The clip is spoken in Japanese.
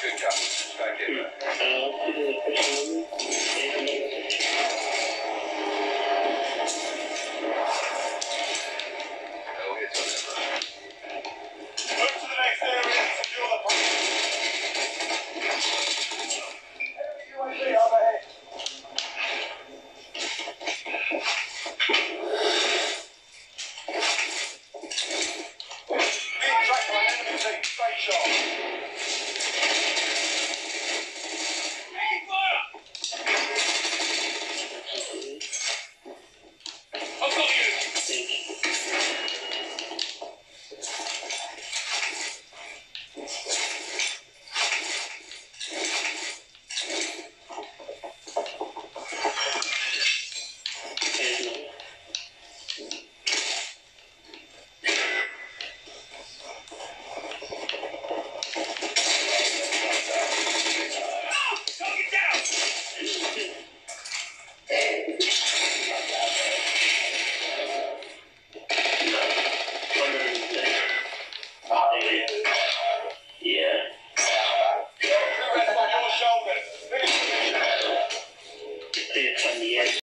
俊ちゃんがいて。Hallelujah.